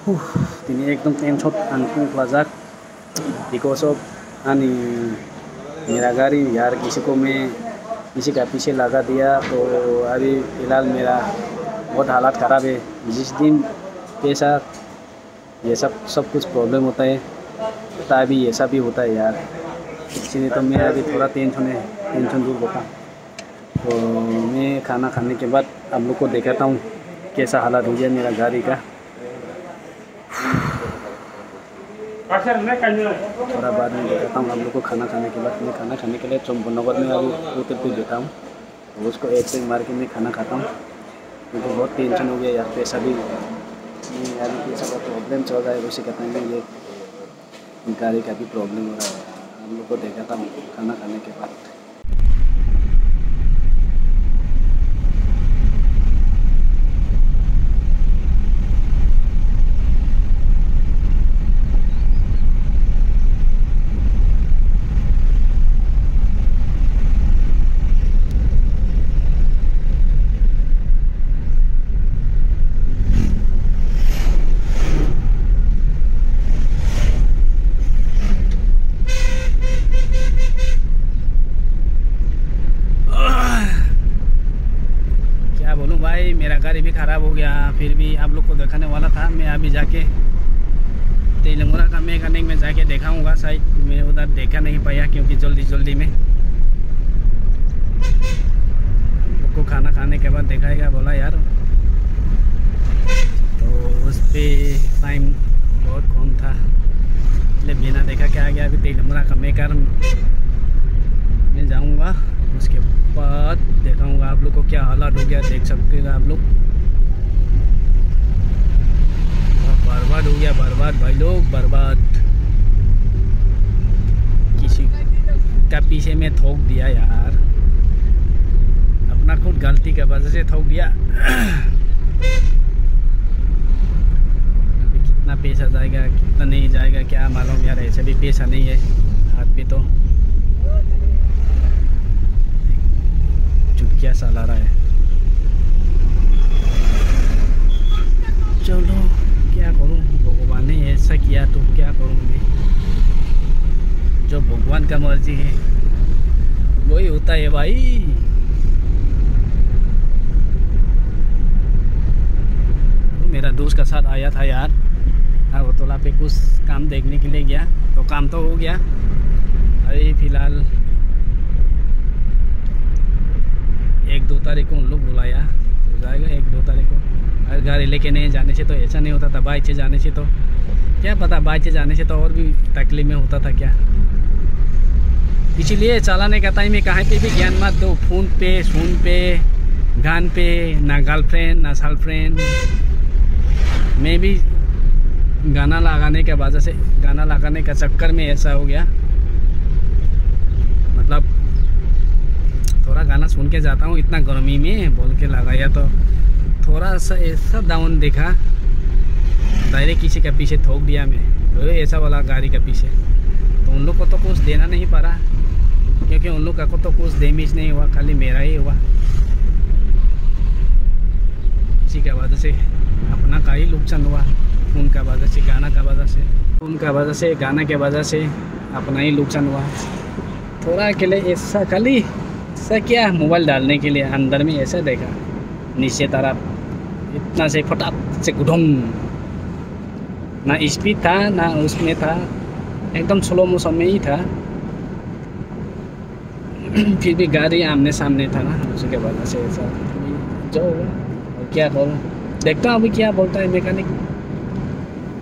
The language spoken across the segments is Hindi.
Ini एकदम टेंशन अंतिम प्लाजक बिकॉज़ ऑफ़ अनि मेरा गाड़ी यार किसी को मैं किसी का पीछे लगा दिया तो अभी फ़िलहाल मेरा बहुत हालात ख़राब है जिस दिन पैसा ये सब सब कुछ प्रॉब्लम होता है तो अभी ऐसा भी होता है यार। इसलिए तो मैं अभी थोड़ा टेंशन है टेंशन दूर होता तो मैं खाना खाने के बाद आप लोग को दिखाता हूँ कैसा हालात हो गया मेरा गाड़ी का थोड़ा बाद में देखता हूँ, हम लोग को खाना खाने के बाद मैं खाना खाने के लिए चंपनगर में अभी उतर पे देता हूँ। उसको एक से मार के मैं खाना खाता हूँ। मुझे बहुत टेंशन हो गया, यार, पैसा भी यार पैसा का प्रॉब्लम चल रहा है वैसे कहते हैं ये गाड़ी का भी प्रॉब्लम हो रहा है। हम लोग को देखाता हूँ खाना खाने के बाद गाड़ी भी ख़राब हो गया, फिर भी आप लोग को दिखाने वाला था। मैं अभी जाके तेलंगाना का मैकेनिक में जाके देखाऊँगा शायद। मैं उधर देखा नहीं पाया क्योंकि जल्दी जल्दी में। को खाना खाने के बाद दिखाएगा, बोला यार। तो उस पर टाइम बहुत कम था। इसलिए बिना देखा क्या आ गया अभी तेलंगाना का मेकर मैं जाऊँगा, उसके बाद दिखाऊँगा आप लोग को क्या हालात हो गया, देख सकते आप लोग। बर्बाद हो गया, बर्बाद भाई लोग, बर्बाद। किसी का पीछे में थोक दिया यार। अपना खुद गलती के वजह से थोक दिया। कितना पैसा जाएगा, कितना नहीं जाएगा, क्या मालूम यार, ऐसे भी पैसा नहीं है हाथ पे तो। चुटकिया सा ला रहा है चलो क्या करूँ भगवान ने ऐसा किया तो क्या करूँ मैं जो भगवान का मर्ज़ी है। वही होता है भाई। मेरा दोस्त का साथ आया था यार। अगरतला पे कुछ काम देखने के लिए गया। तो काम तो हो गया। अरे, फ़िलहाल एक दो तारीख को उन लोग बुलाया। तो जाएगा एक दो तारीख को। अगर गाड़ी लेके नहीं जाने से तो ऐसा नहीं होता था। बाइक से जाने से तो क्या पता, बाइक से जाने से तो और भी तकलीफ़ में होता था क्या? इसीलिए चलाने का टाइम में कहीं पे भी ज्ञान मत दो, फ़ोन पे फ़ोन पे, गान पे, ना गर्लफ्रेंड ना गर्लफ्रेंड मैं भी गाना लगाने के वजह से, गाना लगाने का चक्कर में ऐसा हो गया। मतलब थोड़ा गाना सुन के जाता हूँ, इतना गर्मी में बोल के लगाया तो थोड़ा सा ऐसा डाउन देखा। डायरेक्ट किसी के पीछे थोक दिया मैं। ऐसा वाला गाड़ी के पीछे। तो उन लोग को तो कुछ देना नहीं पड़ा। क्योंकि उन लोग का को तो कुछ डैमेज नहीं हुआ, खाली मेरा ही हुआ। इसी के वजह से अपना का ही नुकसान हुआ फ़ोन का वजह से, गाना का वजह से। फ़ोन का वजह से, गाना के वजह से अपना ही नुकसान हुआ। थोड़ा के लिए ऐसा खाली ऐसा क्या मोबाइल डालने के लिए, अंदर में ऐसा देखा, नीचे तरफ़ इतना से फटाक से गुडम ना स्पीड था, ना उसमें था, एकदम स्लो मोशन में ही था। फिर भी गाड़ी आमने सामने था ना, उसके वजह से ऐसा। जो होगा क्या करूँ देखता हूँ अभी क्या बोलता है मैकेनिक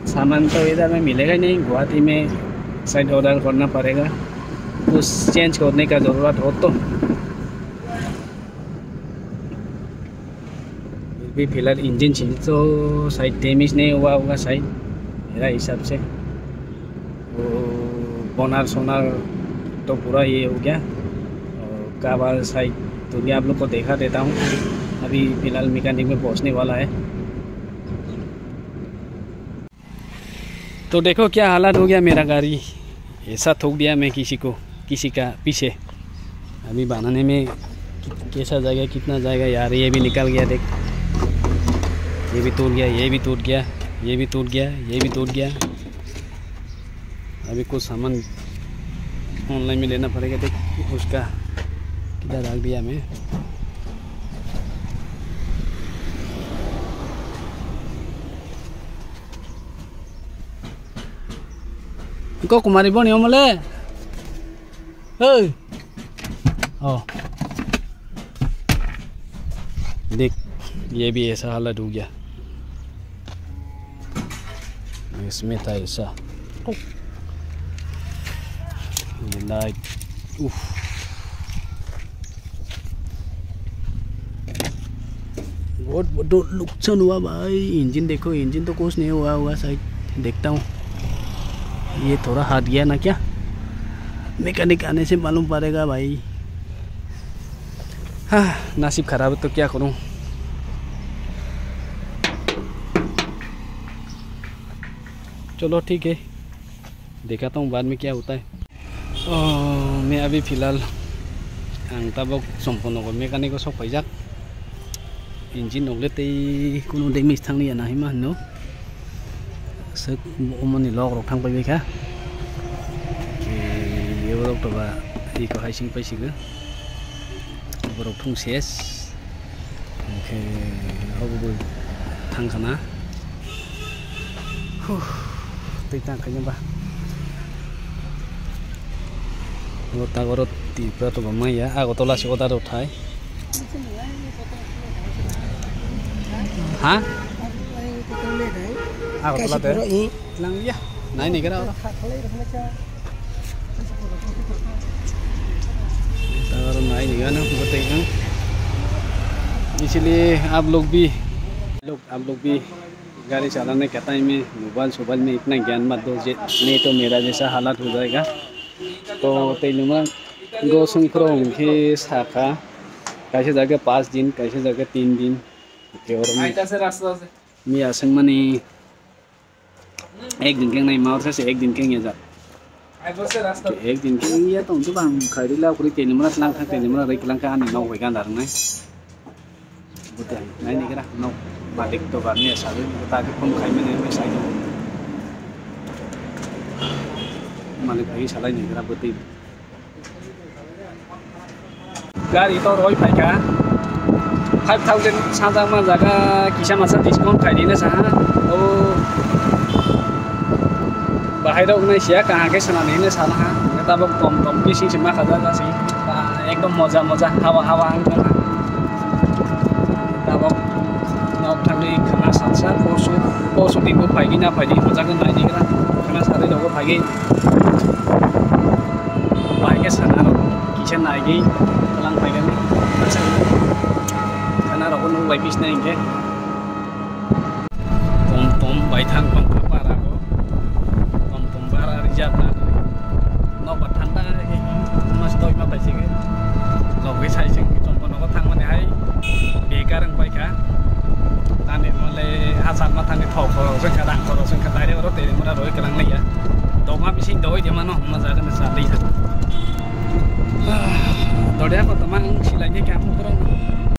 सामान तो इधर में मिलेगा ही नहीं, गुवाहाटी में साइड ऑर्डर करना पड़ेगा। कुछ चेंज करने का ज़रूरत हो तो। भी फ़िलहाल इंजन चेंज तो शायद डैमेज नहीं हुआ होगा शायद मेरा हिसाब से। वो बोनार सोनार तो पूरा ये हो गया। और काबार शायद तो भी आप लोग को देखा देता हूँ। अभी फ़िलहाल मैकेनिक में पहुँचने वाला है। तो देखो क्या हालात हो गया मेरा गाड़ी। ऐसा थोक दिया मैं किसी को, किसी का पीछे। अभी बनाने में कैसा जाएगा, कितना जाएगा, यार ये भी निकल गया देख। ये भी टूट गया, ये भी टूट गया, ये भी टूट गया, ये भी टूट गया। अभी कुछ सामान ऑनलाइन में लेना पड़ेगा देख, उसका। किधर रख दिया मैं có कुमारी बनी हो मले ओ देख ये भी ऐसा हालत हो गया इसमें था ऐसा ये लाइट उफ बहुत बड़ा नुकसान हुआ भाई। इंजन देखो इंजन तो कुछ नहीं हुआ हुआ शायद। देखता हूँ। ये थोड़ा हट गया ना क्या? मैकेनिक आने से मालूम पड़ेगा भाई। हाँ नसीब खराब है तो क्या करूँ? चलो ठीक है। दिखाता हूँ बाद में क्या होता है। ओ, मैं अभी फ़िलहाल आं ताबक सम्पन्नखौ मेकानिकखौ injin nok le tei kunun dei mis thang ni ana hima no đi omani log rok bay về kha ke yebrok to ba i ko hai sing pai sig borok thung ses ke hobu thang khana hu tei tang khanyam ba গোটা à có পৰা তোমাৰ মই ইয়াৰ আগতো লাচিকতাটো thay. Đâu और। नहीं नहीं ना बताइए इसलिए आप लोग भी लोग आप लोग भी गाड़ी चलाने के टाइम में मोबाइल सोबाइल में इतना ज्ञान मत दो नहीं तो मेरा जैसा हालात हो जाएगा। तो तेलुमा गो संक्रो उनके शाखा कैसे जगह पाँच दिन कैसे जगह तीन दिन और मैं असंग मनी एक दिन के नहीं माउथ से एक दिन के ये जा एक दिन के ये तो उनको बांग खरी ला पूरी तेल मरा तलांग था तेल मरा रही तलांग का आने नौ होएगा अंदर नहीं बुते नहीं नहीं करा नौ मालिक तो बार में ऐसा भी बता के कम खाई में नहीं पैसा ही मालिक भाई साला नहीं करा बुते गाड़ी तो रोई भाई का फाइभ थाउजन्ड साँझामा जाँदा किसामा छ डिस्काउन्ट खाइदिने छ अब बाहिर उनीसिया कहाँकै सानादेखि साना यता अब कम कमकै सिसिमा खाजा गासै एकदम मजा मजा हावा हावा आउँदैन अब नौठाउँदै खाना सान्छ पर्सु पर्सुदेखिको फाइदि नफाइदि मजाको नाइदिएर खाना साह्रै किचन लां फाइगोन खाना रखौ नों बाइपिस नायनोखे